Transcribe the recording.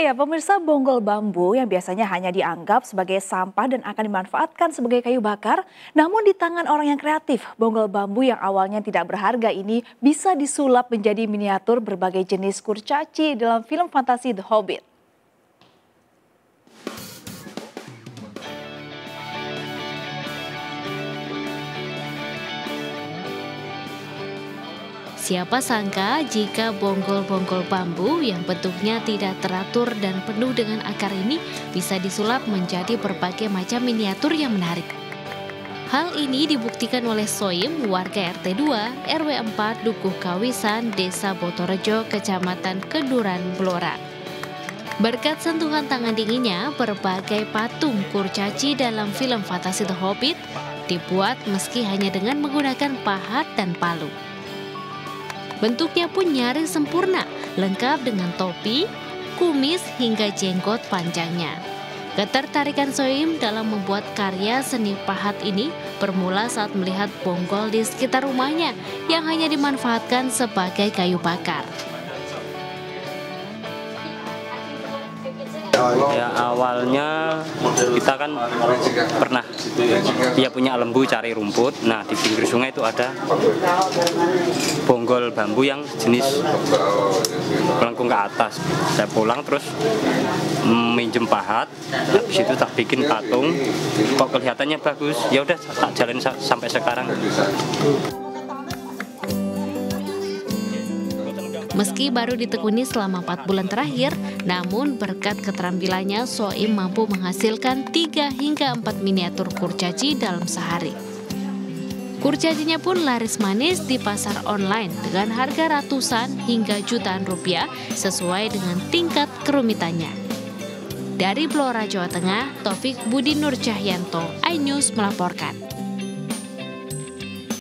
Ya, pemirsa bonggol bambu yang biasanya hanya dianggap sebagai sampah dan akan dimanfaatkan sebagai kayu bakar, namun di tangan orang yang kreatif, bonggol bambu yang awalnya tidak berharga ini bisa disulap menjadi miniatur berbagai jenis kurcaci dalam film fantasi The Hobbit. Siapa sangka jika bonggol-bonggol bambu yang bentuknya tidak teratur dan penuh dengan akar ini bisa disulap menjadi berbagai macam miniatur yang menarik. Hal ini dibuktikan oleh Soim, warga RT 2, RW 4, Dukuh Kawisan, Desa Botorejo, Kecamatan Keduran, Blora. Berkat sentuhan tangan dinginnya, berbagai patung kurcaci dalam film fantasi The Hobbit dibuat meski hanya dengan menggunakan pahat dan palu. Bentuknya pun nyaris sempurna, lengkap dengan topi, kumis hingga jenggot panjangnya. Ketertarikan Soim dalam membuat karya seni pahat ini bermula saat melihat bonggol di sekitar rumahnya yang hanya dimanfaatkan sebagai kayu bakar. Ya awalnya kita kan pernah dia punya lembu cari rumput. Nah di pinggir sungai itu ada bonggol bambu yang jenis melengkung ke atas. Saya pulang terus minjem pahat. Habis itu tak bikin patung. Kok kelihatannya bagus. Ya udah tak jalan sampai sekarang. Meski baru ditekuni selama 4 bulan terakhir, namun berkat keterampilannya Soim mampu menghasilkan 3 hingga 4 miniatur kurcaci dalam sehari. Kurcacinya pun laris manis di pasar online dengan harga ratusan hingga jutaan rupiah sesuai dengan tingkat kerumitannya. Dari Blora, Jawa Tengah, Taufik Budi Nur Cahyanto, iNews melaporkan.